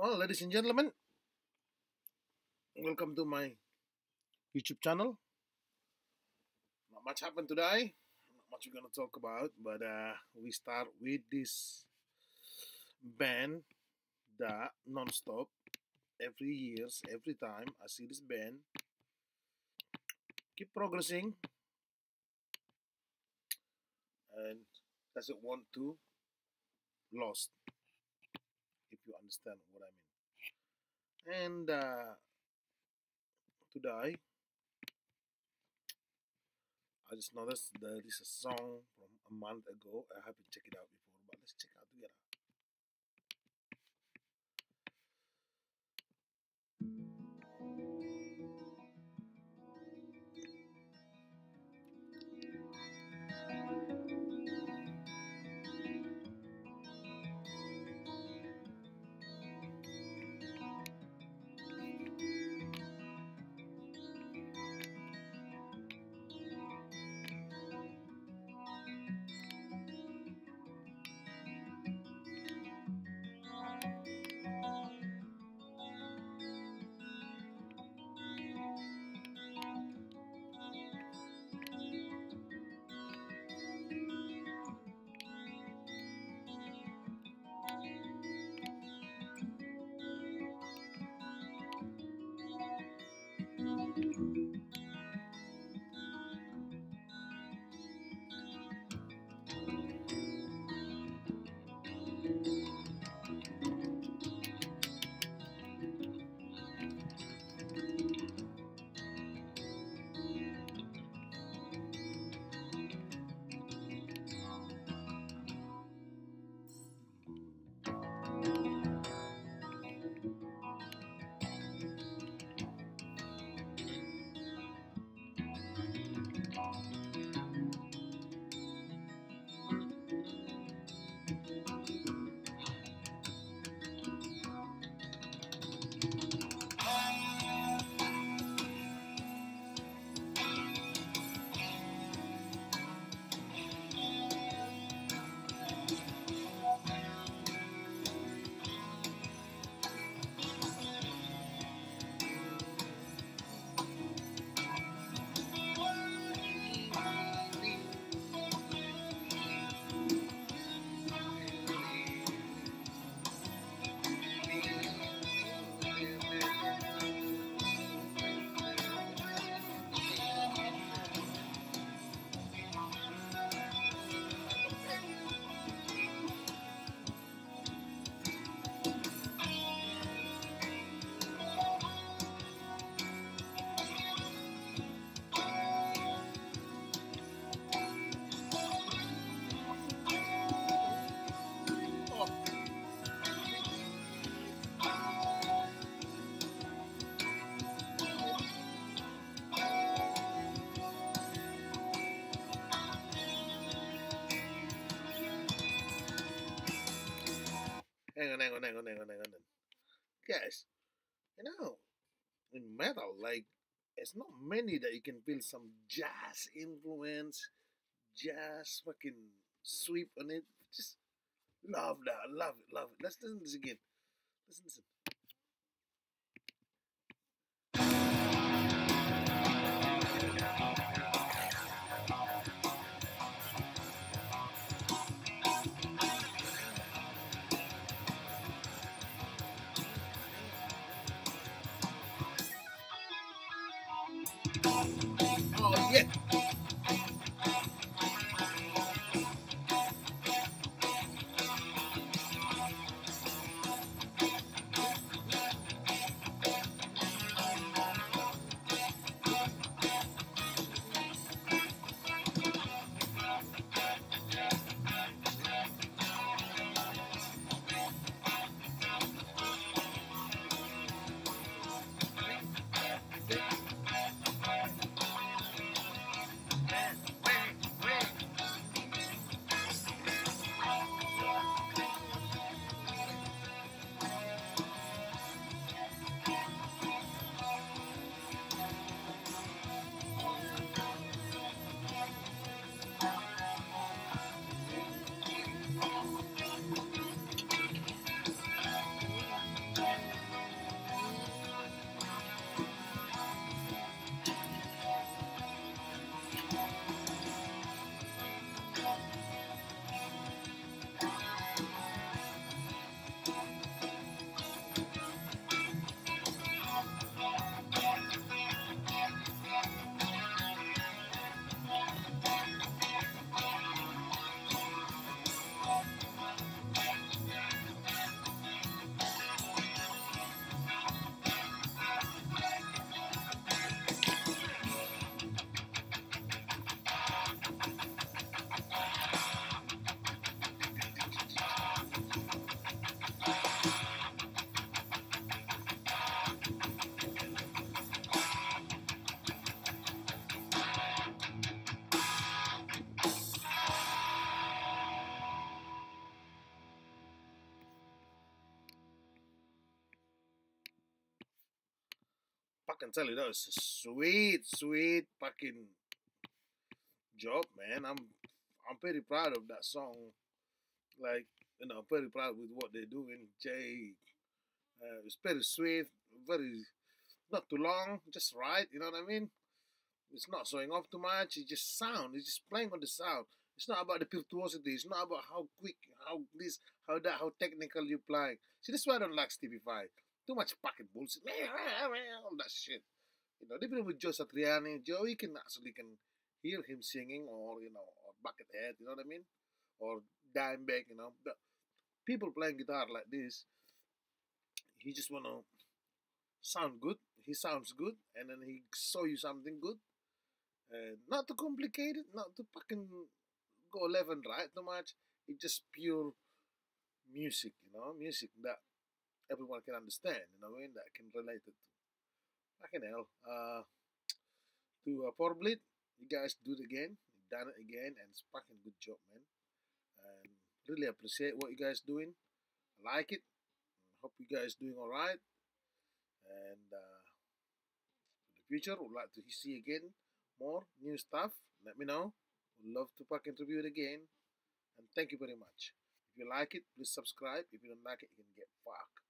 Well, ladies and gentlemen, welcome to my YouTube channel. Not much happened today. Not much we're gonna talk about, but uh, we start with this band that non-stop every years, every time I see this band keep progressing and doesn't want to lost understand what I mean. And uh, today, I just noticed there is a song from a month ago. I haven't checked it out before, on, hang on, hang on, hang on, hang on. Guys, you know, in metal, like, it's not many that you can feel some jazz influence, jazz fucking sweep on it. Just love that, love it, love it. Let's listen to this again. Listen, listen. Oh yeah. Fucking tell you that was a sweet, sweet fucking job, man. I'm I'm pretty proud of that song. Like, you know, I'm pretty proud with what they're doing. Jay, uh, it's very sweet, very not too long, just right. You know what I mean? It's not showing off too much. It's just sound. It's just playing on the sound. It's not about the virtuosity. It's not about how quick, how this, how that, how technical you're playing. See, this is why I don't like Stevie Vai. Too much fucking bullshit. All that shit. You know, even with Joe Satriani, Joe, you can actually can hear him singing or, you know, or Buckethead, you know what I mean? Or Dimebag, you know. But people playing guitar like this, he just want to sound good. He sounds good, and then he show you something good. And not too complicated, not too fucking go left and right too much. It's just pure music, you know, music that everyone can understand, you know, I mean, that can relate it to. Fucking hell. Uh, to uh, Vorbleed, you guys do it again. You've done it again, and it's fucking good job, man. And really appreciate what you guys doing. I like it. Hope you guys doing all right. And uh, the future, would like to see again more new stuff. Let me know. Would love to fucking review it again. And thank you very much. If you like it, please subscribe. If you don't like it, you can get fucked.